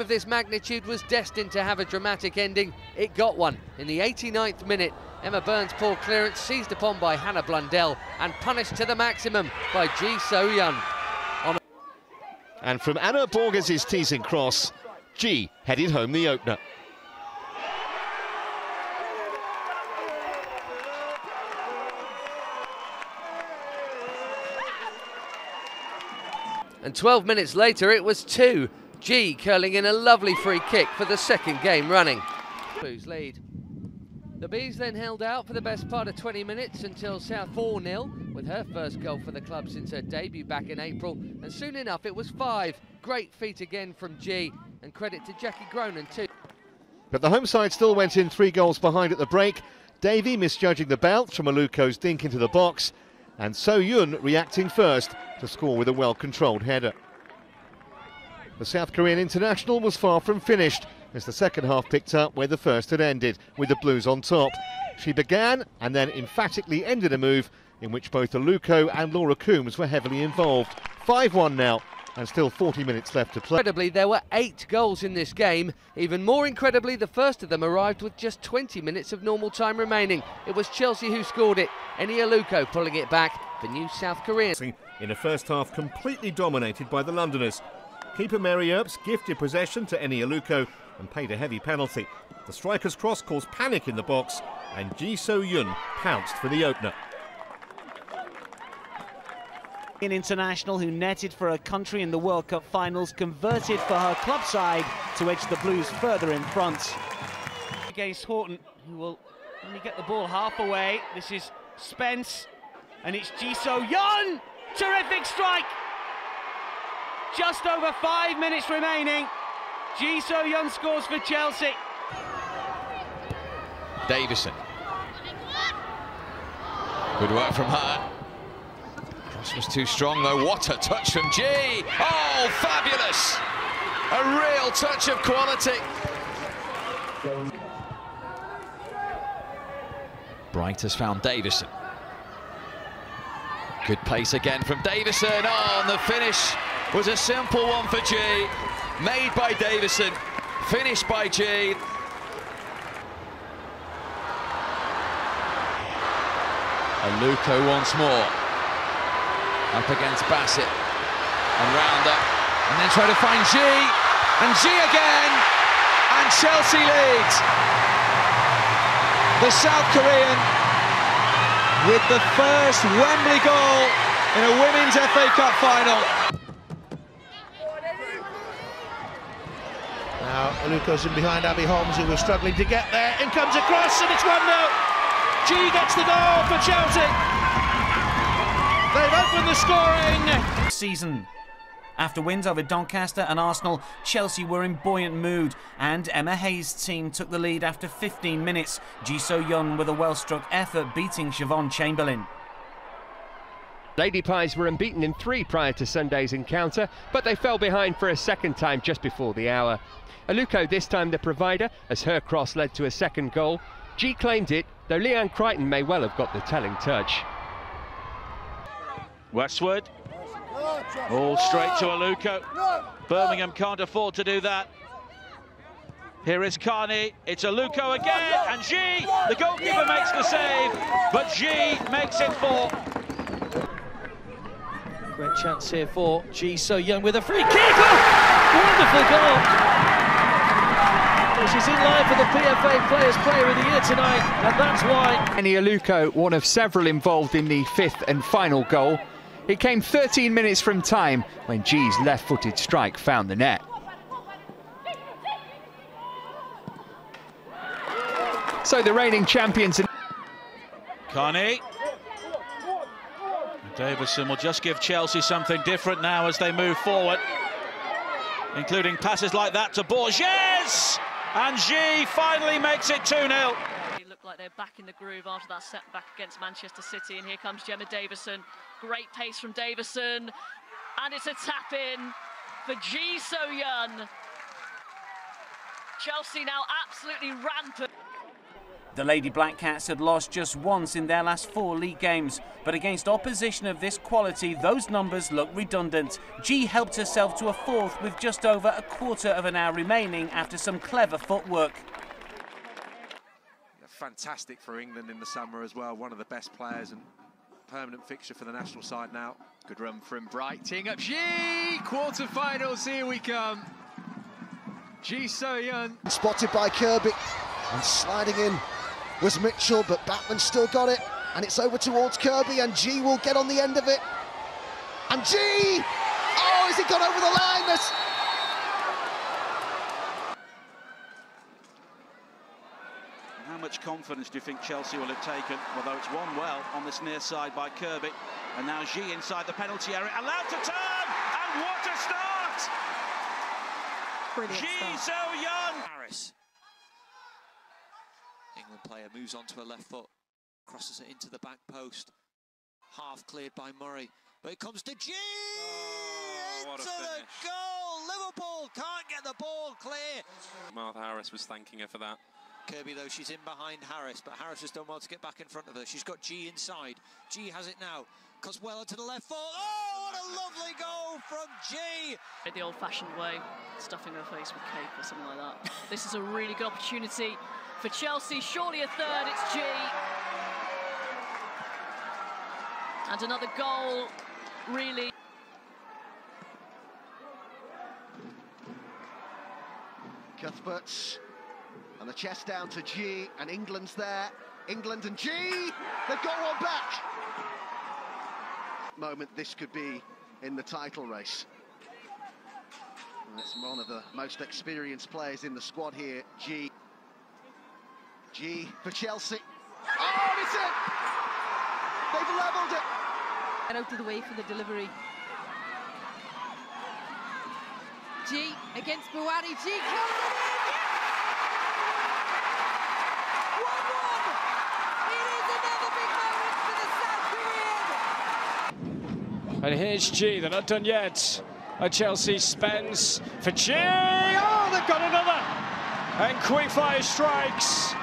of this magnitude was destined to have a dramatic ending. It got one. In the 89th minute, Emma Burns' poor clearance seized upon by Hannah Blundell and punished to the maximum by Ji So-yun. And from Ana Borges' teasing cross, Ji headed home the opener. And 12 minutes later, it was two. Ji curling in a lovely free kick for the second game running. Blues lead. The Bees then held out for the best part of 20 minutes until South 4 0, with her first goal for the club since her debut back in April. And soon enough, it was five. Great feat again from Ji and credit to Jackie Gronan too. But the home side still went in three goals behind at the break. Davy misjudging the bounce from Aluko's dink into the box, and So Yun reacting first to score with a well controlled header. The South Korean international was far from finished as the second half picked up where the first had ended, with the Blues on top. She began and then emphatically ended a move in which both Aluko and Laura Coombs were heavily involved. 5 1 now, and still 40 minutes left to play. Incredibly, there were eight goals in this game. Even more incredibly, the first of them arrived with just 20 minutes of normal time remaining. It was Chelsea who scored it. Eni Aluko pulling it back for New South Korea. In a first half completely dominated by the Londoners. Keeper Mary Earps gifted possession to Eni Aluko and paid a heavy penalty. The striker's cross caused panic in the box and Ji So-yun pounced for the opener. An international who netted for her country in the World Cup finals converted for her club side to edge the Blues further in front. Against Horton, who will only get the ball half away. This is Spence, and it's Ji So-yun! Terrific strike! Just over five minutes remaining. Ji So-yun scores for Chelsea. Davison. Good work from her. Cross was too strong though. What a touch from Ji. Oh, fabulous! A real touch of quality. Bright has found Davison. Good pace again from Davison. Oh, the finish was a simple one for Ji. Made by Davison, finished by Ji. Aluko once more. Up against Bassett. And round up. And then try to find Ji, And Ji again. And Chelsea leads. The South Korean with the first Wembley goal in a Women's FA Cup final. Now, Aluko's in behind Abby Holmes, who was struggling to get there. In comes a cross, and it's 1 0. Ji gets the goal for Chelsea. They've opened the scoring. Season. After wins over Doncaster and Arsenal, Chelsea were in buoyant mood, and Emma Hayes' team took the lead after 15 minutes. Ji So-yun with a well-struck effort beating Siobhan Chamberlain. Lady Pies were unbeaten in three prior to Sunday's encounter, but they fell behind for a second time just before the hour. Aluko this time the provider, as her cross led to a second goal. Ji claimed it, though Leanne Crichton may well have got the telling touch. Westwood. All straight to Aluko. Birmingham can't afford to do that. Here is Carney. It's Aluko again. And Ji, the goalkeeper makes the save. But Ji makes it four. Great chance here for Ji So-yun with a free kick. Oh, wonderful goal. Well, she's in line for the PFA Players Player of the Year tonight, and that's why. Eni Aluko, one of several involved in the fifth and final goal. It came 13 minutes from time when Ji's left-footed strike found the net. So the reigning champions... Carney. Davison will just give Chelsea something different now as they move forward, including passes like that to Borges. And Ji finally makes it 2-0. They look like they're back in the groove after that setback against Manchester City. And here comes Gemma Davison. Great pace from Davison. And it's a tap in for Ji So-yun. Chelsea now absolutely rampant. The Lady Black Cats had lost just once in their last four league games, but against opposition of this quality, those numbers look redundant. Ji helped herself to a fourth with just over a quarter of an hour remaining after some clever footwork. Fantastic for England in the summer as well, one of the best players and permanent fixture for the national side now. Good run from Bright, teeing up Ji, quarterfinals, here we come. Ji So-yun. Spotted by Kirby and sliding in was Mitchell, but Bachmann still got it. And it's over towards Kirby, and Ji will get on the end of it. And Ji! Oh, has he gone over the line? That's... How much confidence do you think Chelsea will have taken? Although it's won well on this near side by Kirby. And now Ji inside the penalty area, allowed to turn! And what a start! Brilliant Ji so young! Harris. England player moves on to her left foot, crosses it into the back post. Half cleared by Murray, but it comes to Ji! Oh, into the goal! Liverpool can't get the ball clear. Martha Harris was thanking her for that. Kirby, though, she's in behind Harris, but Harris has done well to get back in front of her. She's got Ji inside. Ji has it now. Coswell to the left foot. Oh, what a lovely goal from Ji! The old-fashioned way, stuffing her face with cake or something like that. This is a really good opportunity for Chelsea. Surely a third, it's Ji. And another goal, really. Cuthberts and the chest down to Ji, and England's there. England and Ji, they've got one back. Moment this could be in the title race. That's one of the most experienced players in the squad here, Ji. Ji for Chelsea. Oh, it's it! They've levelled it. Get out of the way for the delivery. Ji against Buwari. Ji kills it in! One one! It is another big low for the South Koreans! And here's Ji, they're not done yet. And Chelsea spends for Ji. Oh, they've got another. And quickfire strikes.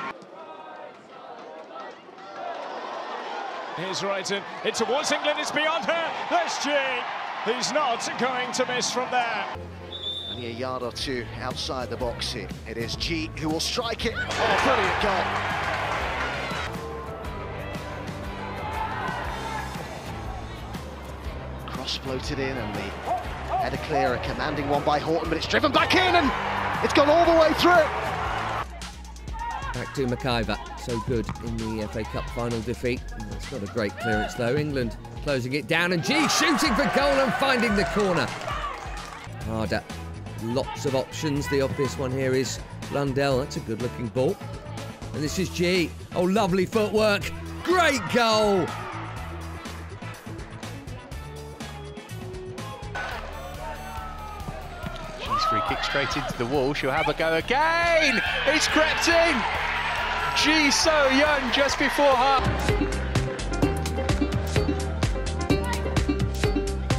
Here's Wrighton. It towards England. It's beyond her. There's Ji. He's not going to miss from there. Only a yard or two outside the box here. It is Ji who will strike it. Oh. oh, brilliant goal. Cross floated in and the header clear, a commanding one by Horton, but it's driven back in and it's gone all the way through. Back to McIver, so good in the FA Cup final defeat. It's not a great clearance though. England closing it down and Ji shooting for goal and finding the corner. Harder, lots of options. The obvious one here is Blundell. That's a good looking ball. And this is Ji. Oh, lovely footwork. Great goal. She's free kick straight into the wall. She'll have a go again. It's crept in. Ji So-yun just before half.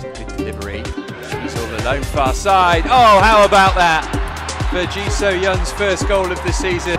Good delivery. She's all alone far side. Oh, how about that for Ji So-yun's first goal of the season.